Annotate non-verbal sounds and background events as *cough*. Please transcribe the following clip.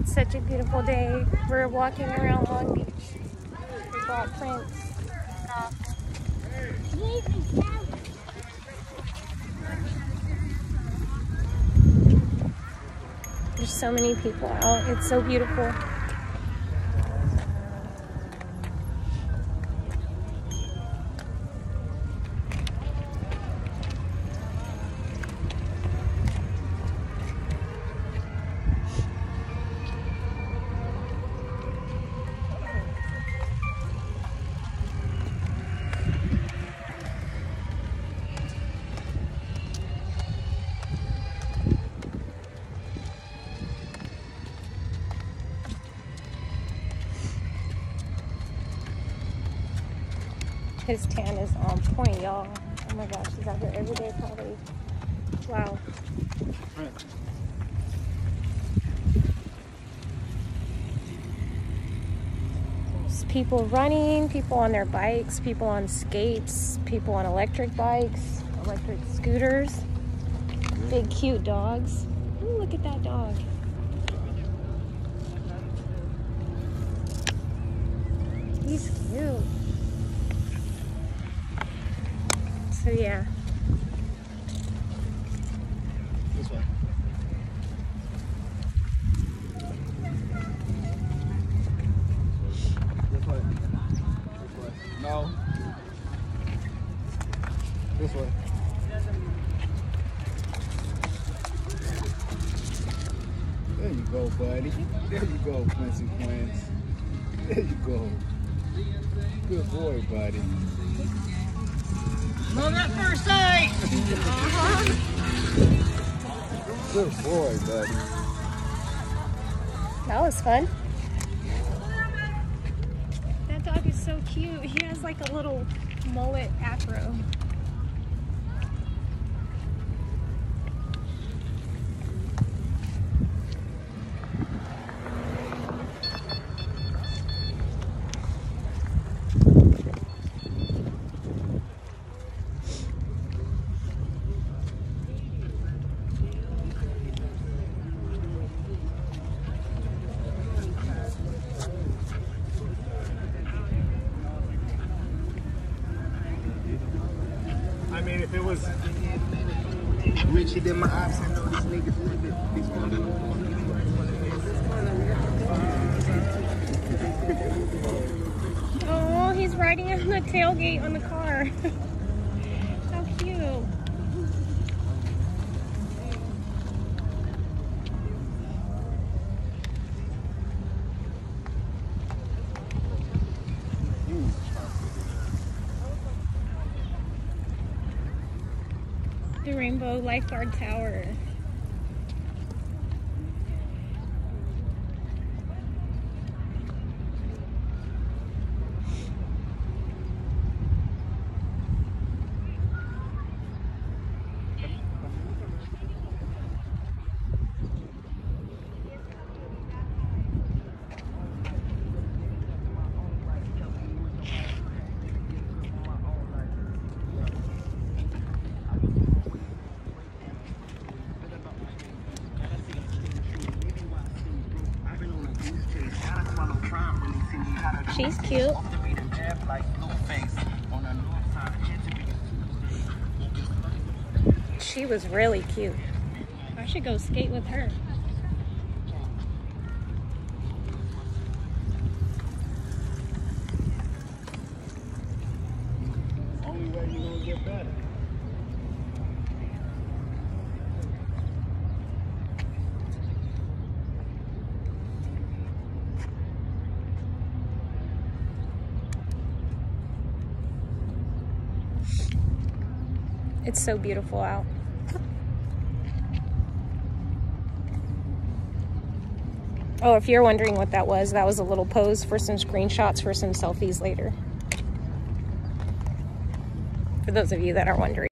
It's such a beautiful day. We're walking around Long Beach. We bought. There's so many people out. It's so beautiful. His tan is on point, y'all. Oh my gosh, he's out here every day probably. Wow. There's people running, people on their bikes, people on skates, people on electric bikes, electric scooters, big cute dogs. Ooh, look at that dog. He's cute. So yeah. This way. This way. This way. No. This way. There you go, buddy. There you go, Quincy Quince. There you go. Good boy, buddy. Love at first sight. Good boy, buddy. That was fun. That dog is so cute. He has like a little mullet afro. Mean, if it was Richie did my ops. I know these niggas a little bit. These Oh, he's riding on the tailgate on the car. *laughs* How cute. The Rainbow Lifeguard Tower. She's cute. She was really cute. I should go skate with her. Only way you gonna get better. It's so beautiful out. Oh, if you're wondering what that was, that was a little pose for some screenshots for some selfies later. For those of you that are wondering.